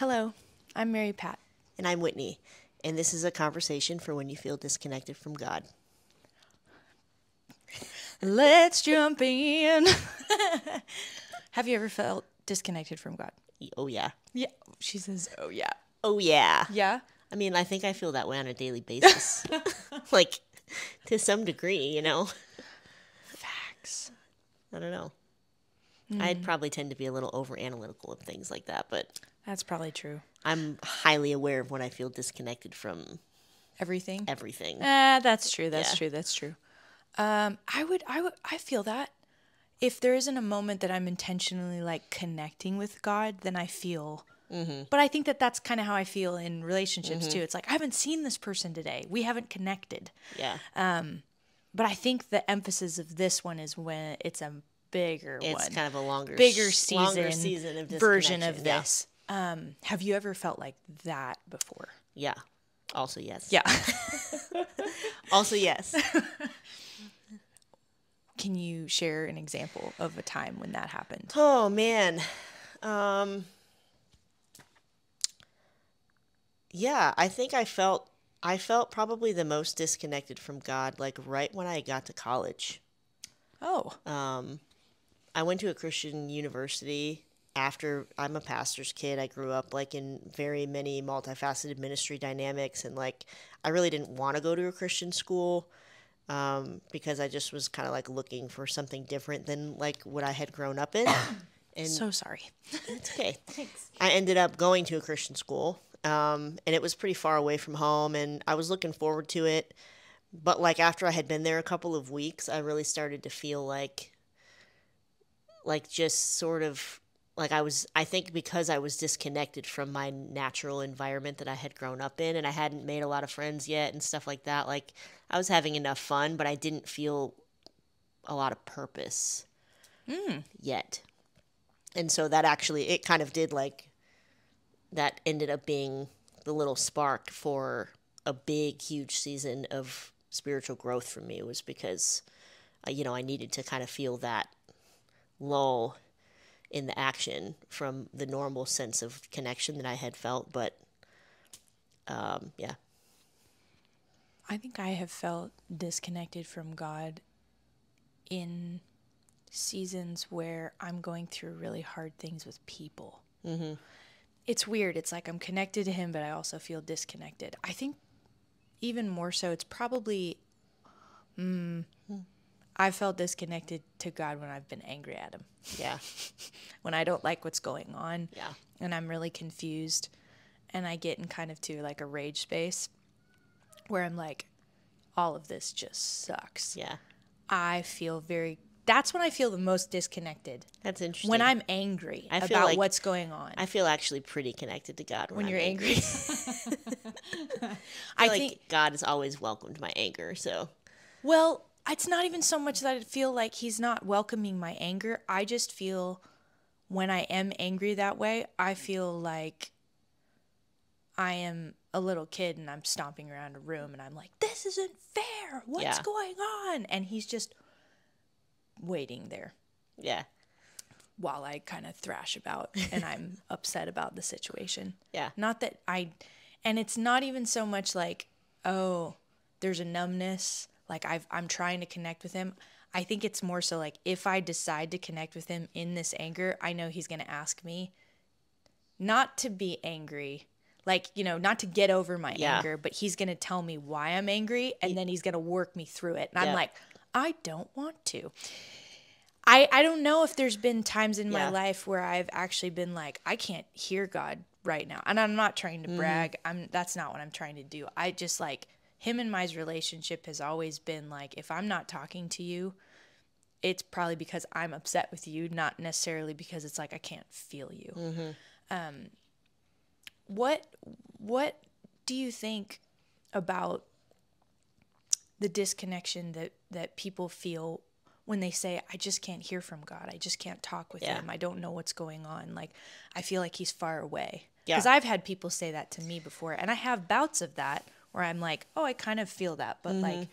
Hello, I'm Mary Pat. And I'm Whitney. And this is a conversation for when you feel disconnected from God. Let's jump in. Have you ever felt disconnected from God? Oh, yeah. Yeah. She says, oh, yeah. Oh, yeah. Yeah. I mean, I think I feel that way on a daily basis. like, to some degree, you know? Facts. I don't know. I'd hmm. probably tend to be a little over analytical of things like that, but That's probably true. I'm highly aware of when I feel disconnected from Everything? everything. Ah, that's true. That's Yeah. true. That's true. Um, I would, I would, I feel that if there isn't a moment that I'm intentionally like connecting with God, then I feel. But I think that that's kind of how I feel in relationships too. It's like I haven't seen this person today. We haven't connected. Yeah. Um, But I think the emphasis of this one is when it's a bigger it's one, It's kind of a longer, bigger season, longer season of version of this. Um, have you ever felt like that before? Yeah. Also, yes. Yeah. Also, yes. Can you share an example of a time when that happened? Oh man. Um Yeah, I think I felt I felt probably the most disconnected from God like right when I got to college. Oh, Um I went to a Christian university after I'm a pastor's kid. I grew up like in very many multifaceted ministry dynamics and like I really didn't want to go to a Christian school um, because I just was kind of like looking for something different than like what I had grown up in. And so sorry. it's okay. I ended up going to a Christian school, um, and it was pretty far away from home, and I was looking forward to it. But like after I had been there a couple of weeks, I really started to feel like, like just sort of like I was. I think because I was disconnected from my natural environment that I had grown up in, and I hadn't made a lot of friends yet and stuff like that. Like I was having enough fun, but I didn't feel a lot of purpose yet and so that actually it kind of did like that ended up being the little spark for a big huge season of spiritual growth for me was because uh, you know i needed to kind of feel that lull in the action from the normal sense of connection that i had felt but um, yeah I think I have felt disconnected from God in seasons where I'm going through really hard things with people. Mm-hmm. It's weird. It's like I'm connected to Him, but I also feel disconnected. I think even more so, it's probably. Mm, I felt disconnected to God when I've been angry at Him, yeah when I don't like what's going on. yeah and I'm really confused and I get in kind of to like a rage space where I'm like all of this just sucks. yeah I feel very that's when I feel the most disconnected. that's interesting When I'm angry I about like- what's going on. i feel actually pretty connected to god when, when I'm you're angry. I, I like think God has always welcomed my anger. So well, it's not even so much that I feel like he's not welcoming my anger. I just feel when I am angry that way, I feel like I am a little kid and I'm stomping around a room and I'm like, this isn't fair. What's Yeah. going on? And he's just waiting there yeah, while I kind of thrash about and I'm upset about the situation. yeah, Not that I, and it's not even so much like, oh, there's a numbness. Like I've, I'm trying to connect with him. I think it's more so like if I decide to connect with him in this anger, I know he's going to ask me not to be angry, like, you know, not to get over my Yeah. anger, but he's going to tell me why I'm angry and then he's going to work me through it. And Yeah. I'm like, I don't want to. I, I don't know if there's been times in my life where I've actually been like, I can't hear God right now. And I'm not trying to mm-hmm. brag. I'm that's not what I'm trying to do. I just like him and my relationship has always been like if I'm not talking to you, it's probably because I'm upset with you, not necessarily because it's like I can't feel you. Um, what what do you think about the disconnection that that people feel when they say I just can't hear from God. I just can't talk with Yeah. him. I don't know what's going on. Like I feel like he's far away. Yeah. Cuz I've had people say that to me before and I have bouts of that where I'm like, "Oh, I kind of feel that." But mm-hmm. like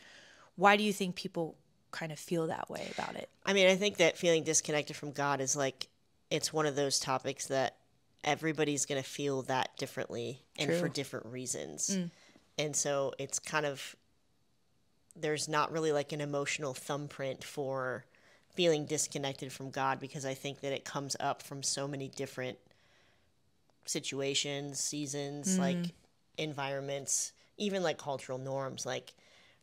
why do you think people kind of feel that way about it? I mean, I think that feeling disconnected from God is like it's one of those topics that everybody's going to feel that differently and for different reasons. Mm. And so it's kind of there's not really like an emotional thumbprint for feeling disconnected from God because I think that it comes up from so many different situations, seasons, like mm. environments, even like cultural norms. Like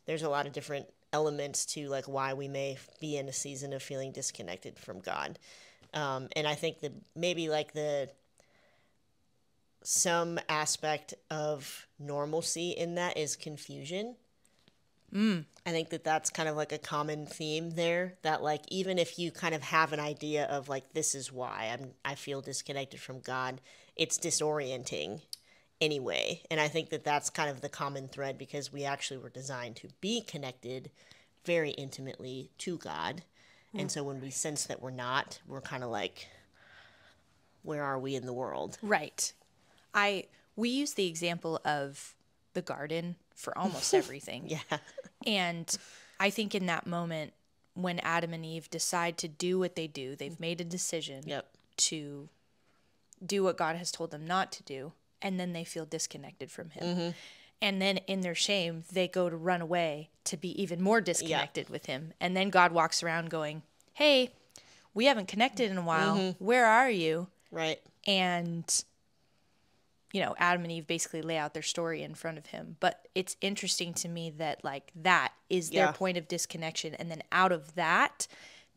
there's a lot of different elements to like why we may be in a season of feeling disconnected from God. Um, and I think that maybe like the some aspect of normalcy in that is confusion. I think that that's kind of like a common theme there. That like even if you kind of have an idea of like this is why I'm I feel disconnected from God, it's disorienting anyway. And I think that that's kind of the common thread because we actually were designed to be connected very intimately to God. And so when we sense that we're not, we're kind of like where are we in the world? Right. I we use the example of the garden for almost everything. Yeah. And I think in that moment when Adam and Eve decide to do what they do, they've made a decision Yep. to do what God has told them not to do, and then they feel disconnected from Him. Mm-hmm. And then in their shame, they go to run away to be even more disconnected with Him. And then God walks around going, Hey, we haven't connected in a while. Mm-hmm. Where are you? Right. and you know adam and eve basically lay out their story in front of him but it's interesting to me that like that is their point of disconnection and then out of that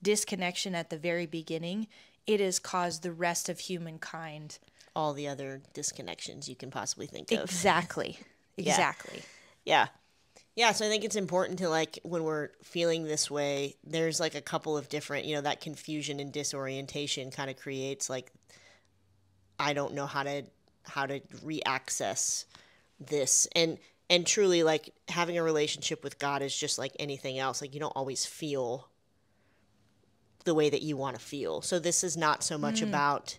disconnection at the very beginning it has caused the rest of humankind All the other disconnections you can possibly think of. exactly exactly Yeah. Yeah, so I think it's important to like when we're feeling this way, there's like a couple of different, you know, that confusion and disorientation kind of creates like I don't know how to how to reaccess this and and truly like having a relationship with God is just like anything else. Like you don't always feel the way that you want to feel. So this is not so much mm. about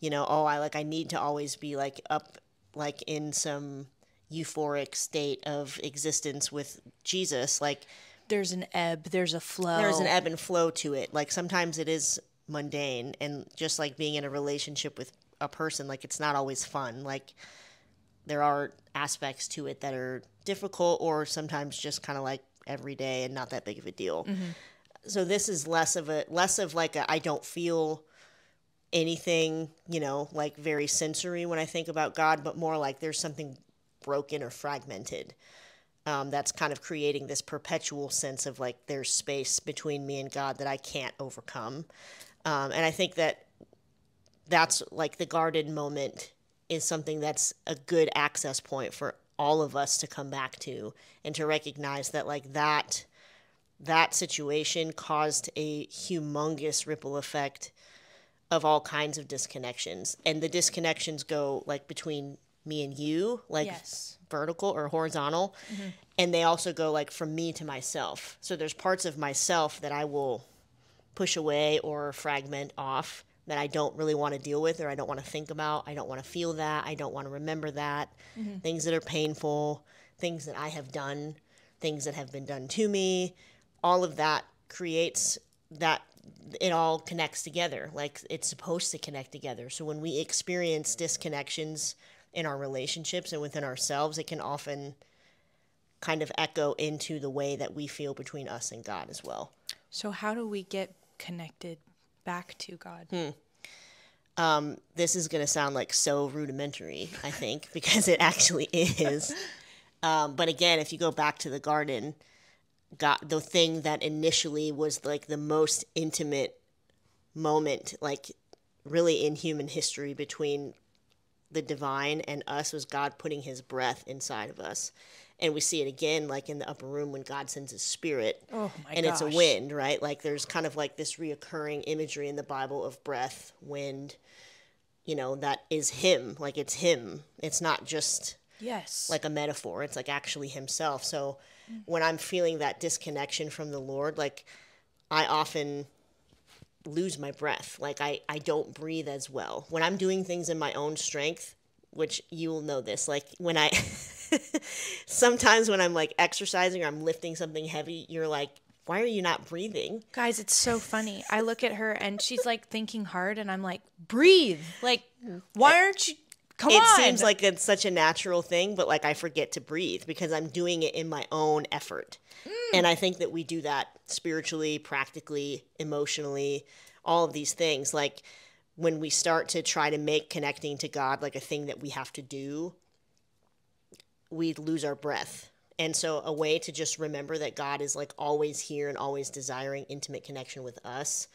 you know, oh, I like I need to always be like up like in some euphoric state of existence with Jesus. Like there's an ebb there's a flow there's an ebb and flow to it. Like sometimes it is mundane and just like being in a relationship with a person, like it's not always fun. Like there are aspects to it that are difficult or sometimes just kind of like every day and not that big of a deal. Mm-hmm. So this is less of a less of like a I don't feel anything, you know, like very sensory when I think about God, but more like there's something broken or fragmented um, that's kind of creating this perpetual sense of like there's space between me and God that I can't overcome. Um, and I think that that's like the garden moment is something that's a good access point for all of us to come back to and to recognize that like that that situation caused a humongous ripple effect of all kinds of disconnections and the disconnections go like between me and you like Yes. vertical or horizontal mm-hmm. and they also go like from me to myself. So there's parts of myself that i will push away or fragment off that i don't really want to deal with or i don't want to think about. I don't want to feel that. I don't want to remember that. Mm-hmm. Things that are painful things that i have done things that have been done to me all of that creates that it all connects together like it's supposed to connect together so when we experience disconnections in our relationships and within ourselves it can often kind of echo into the way that we feel between us and god as well so how do we get connected back to god Hmm. this is going to sound like so rudimentary, I think, because it actually is. Um, but again, if you go back to the garden, God, the thing that initially was like the most intimate moment, like really in human history between the divine and us, was God putting his breath inside of us. And we see it again, like in the upper room when God sends his spirit. Oh my and it's a wind, right? Like there's kind of like this reoccurring imagery in the Bible of breath, wind, you know, that is him. Like it's him. It's not just yes like a metaphor. It's like actually himself. So when I'm feeling that disconnection from the Lord, like I often lose my breath. Like I, I don't breathe as well. When I'm doing things in my own strength, which you will know this, like when I sometimes when I'm like exercising or I'm lifting something heavy, you're like why are you not breathing? Guys, it's so funny. I look at her and she's like thinking hard, and I'm like, breathe. Like, why aren't you? Come it on. seems like it's such a natural thing, but like I forget to breathe because I'm doing it in my own effort. Mm. And I think that we do that spiritually, practically, emotionally, all of these things. Like when we start to try to make connecting to God like a thing that we have to do, we lose our breath. And so a way to just remember that God is like always here and always desiring intimate connection with us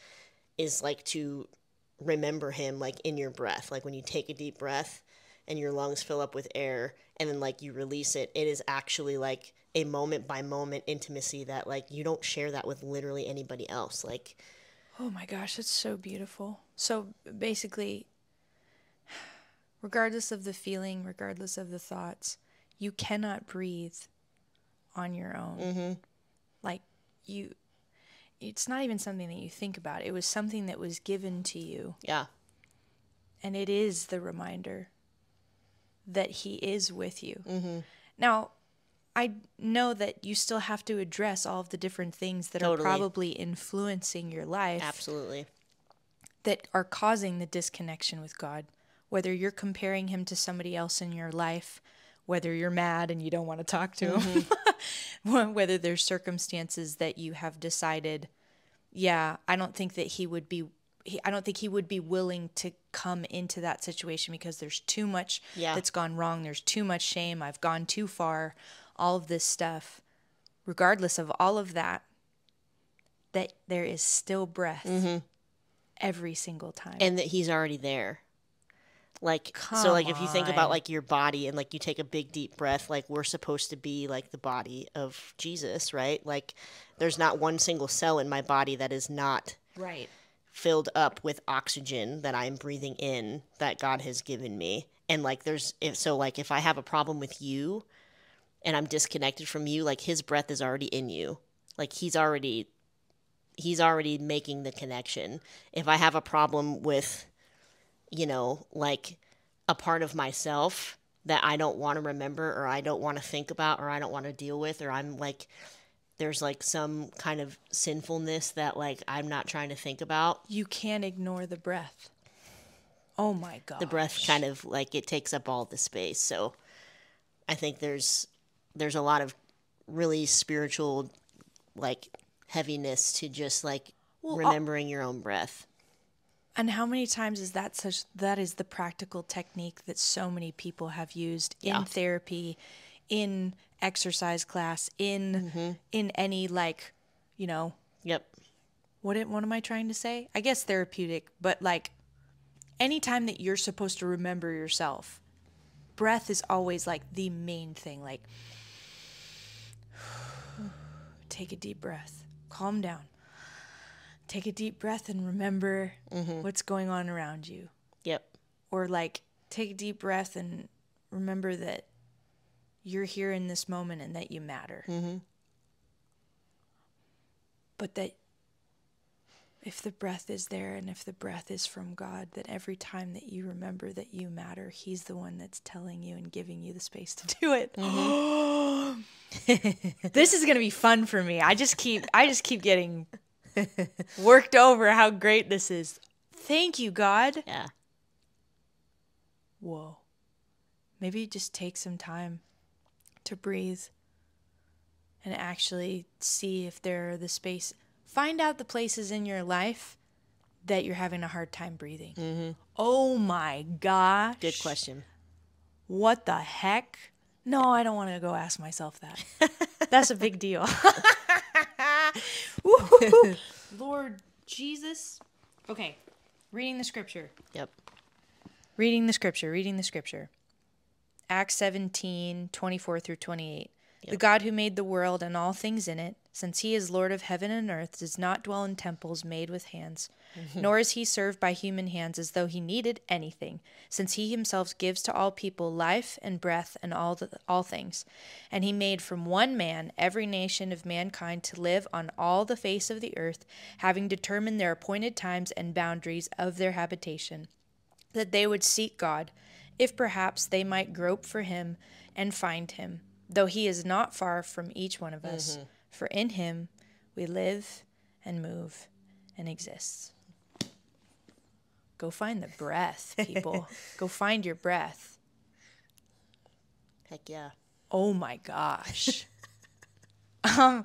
is like to remember him like in your breath. Like when you take a deep breath and your lungs fill up with air and then like you release it, it is actually like a moment by moment intimacy that like you don't share that with literally anybody else. Like Oh my gosh, it's so beautiful. So basically, regardless of the feeling, regardless of the thoughts, you cannot breathe on your own. Mm-hmm. Like you, it's not even something that you think about. It was something that was given to you, yeah. and it is the reminder that He is with you. Mm-hmm. Now, I know that you still have to address all of the different things that Totally. are probably influencing your life. Absolutely. that are causing the disconnection with God. Whether you're comparing him to somebody else in your life, whether you're mad and you don't want to talk to him, mm-hmm. whether there's circumstances that you have decided, yeah, I don't think that he would be. He, I don't think he would be willing to come into that situation because there's too much Yeah. that's gone wrong. There's too much shame. I've gone too far. All of this stuff. Regardless of all of that, that there is still breath mm-hmm. every single time. and that he's already there. Like so like if you think Come about like your body and like you take a big deep breath like we're supposed to be like the body of Jesus, right? Like there's not one single cell in my body that is not right. Filled up with oxygen that I'm breathing in that God has given me. And like there's if so like if I have a problem with you and I'm disconnected from you, like his breath is already in you. Like he's already he's already making the connection. If I have a problem with you know, like a part of myself that I don't want to remember or I don't want to think about or I don't want to deal with or I'm like there's like some kind of sinfulness that like I'm not trying to think about. You can't ignore the breath. Oh my god. The breath kind of like it takes up all the space. So I think there's there's a lot of really spiritual like heaviness to just like uh, remembering your own breath. And how many times is that such that is the practical technique that so many people have used in therapy, in exercise class, in mm-hmm. in any like, you know, Yep. what it, what am I trying to say? I guess therapeutic, but like anytime that you're supposed to remember yourself, breath is always like the main thing. Like take a deep breath, calm down. Take a deep breath and remember mm-hmm. what's going on around you. Yep. Or like take a deep breath and remember that you're here in this moment and that you matter. Mm-hmm. But that if the breath is there and if the breath is from God, that every time that you remember that you matter, He's the one that's telling you and giving you the space to do it. Mm-hmm. this is gonna be fun for me. I just keep I just keep getting worked over how great this is. Thank you, God. Yeah. Whoa. Maybe just take some time to breathe and actually see if there are the space. Find out the places in your life that you're having a hard time breathing. Mm-hmm. Oh my gosh. Good question. What the heck? No, I don't want to go ask myself that. That's a big deal. Lord Jesus. Okay, reading the scripture. Yep. Reading the scripture, reading the scripture. Acts 17, 24 through 28. The God who made the world and all things in it, since he is Lord of heaven and earth, does not dwell in temples made with hands, nor is he served by human hands as though he needed anything, since he himself gives to all people life and breath and all, the, all things. And he made from one man every nation of mankind to live on all the face of the earth, having determined their appointed times and boundaries of their habitation that they would seek God, if perhaps they might grope for him and find him, though he is not far from each one of us. For in him we live and move and exist. Go find the breath, people. Go find your breath. Heck yeah. Oh my gosh. um,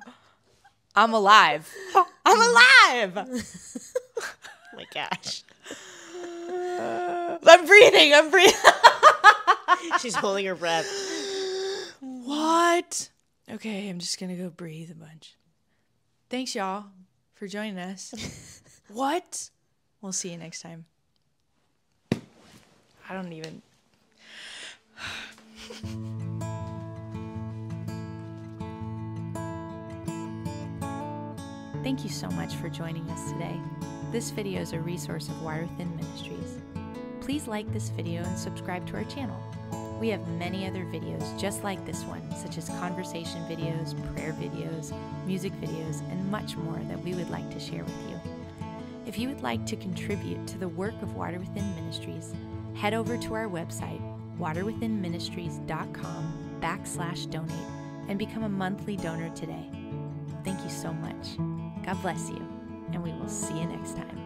I'm alive. I'm alive. Oh my gosh. I'm breathing. I'm breathing. She's holding her breath. What? Okay, I'm just going to go breathe a bunch. Thanks, y'all, for joining us. what? We'll see you next time. I don't even. Thank you so much for joining us today. This video is a resource of Water Within Ministries. Please like this video and subscribe to our channel. We have many other videos just like this one, such as conversation videos, prayer videos, music videos, and much more that we would like to share with you. If you would like to contribute to the work of Water Within Ministries, head over to our website, waterwithinministries.com backslash donate, and become a monthly donor today. Thank you so much. God bless you, and we will see you next time.